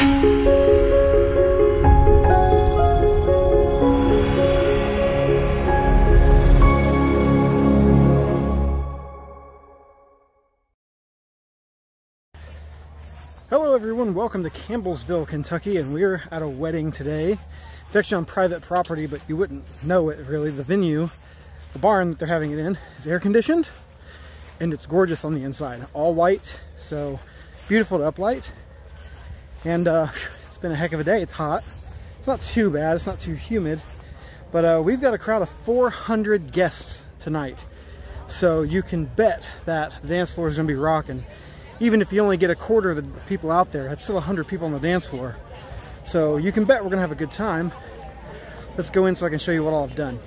Hello everyone, welcome to Campbellsville, Kentucky, and we're at a wedding today. It's actually on private property, but you wouldn't know it really. The venue, the barn that they're having it in, is air conditioned, and it's gorgeous on the inside. All white, so beautiful to uplight. And uh, it's been a heck of a day. It's hot. It's not too bad, it's not too humid, but uh, we've got a crowd of 400 guests tonight. So you can bet that the dance floor is gonna be rocking even if you only get a quarter of the people out there, that's still 100 people on the dance floor. So you can bet we're gonna have a good time. Let's go in so I can show you what all I've done.